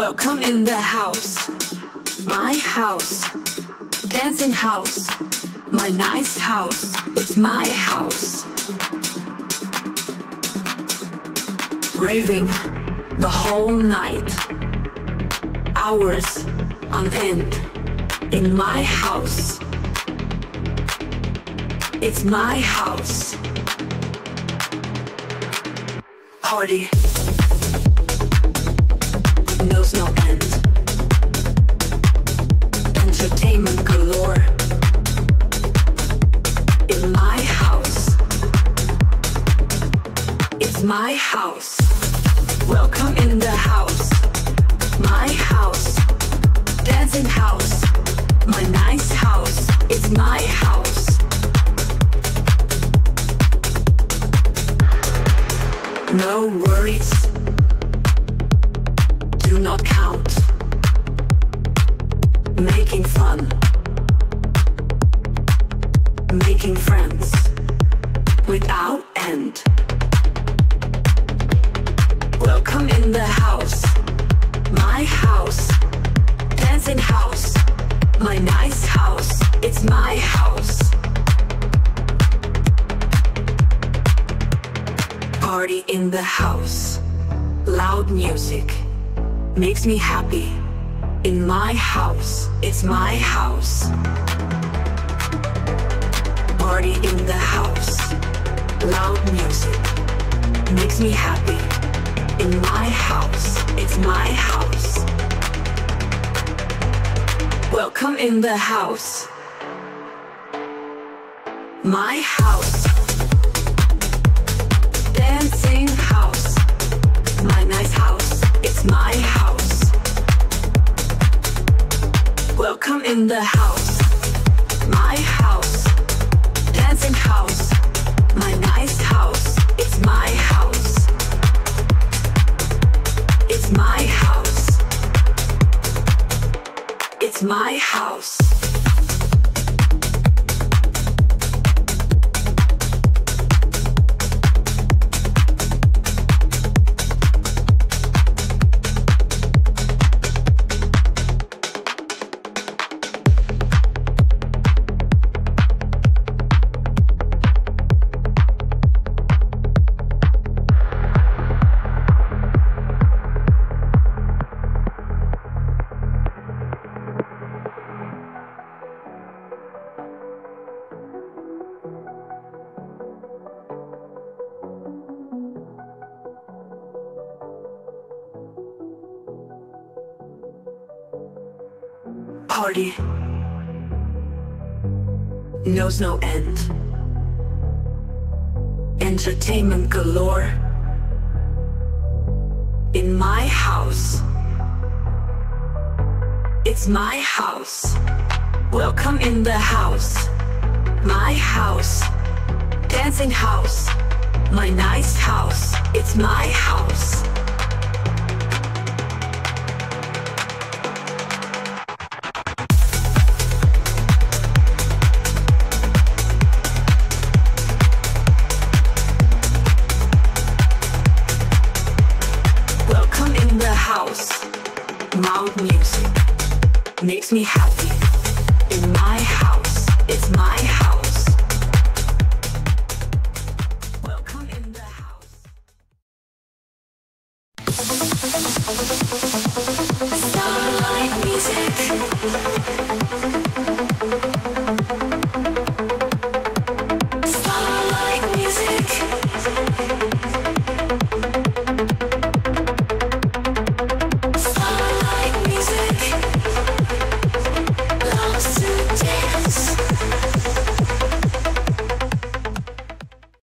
Welcome in the house. My house. Dancing house. My nice house. It's my house. Raving the whole night. Hours on end. In my house. It's my house. Party no end. Entertainment galore. In my house. It's my house. Welcome in the house. My house. Dancing house. My nice house. It's my house. No worries do not count. Making fun. Making friends. Without end. Welcome in the house. My house. Dancing house. My nice house. It's my house. Party in the house. Loud music makes me happy. In my house, it's my house. Party in the house. Loud music makes me happy. In my house, it's my house. Welcome in the house. My house. Welcome in the house. My house. Dancing house. My nice house. It's my house. It's my house. It's my house. Party knows no end. Entertainment galore. In my house. It's my house. Welcome in the house. My house. Dancing house. My nice house. House. Loud music makes me happy. In my house, it's my house. Welcome in the house. Starlight music.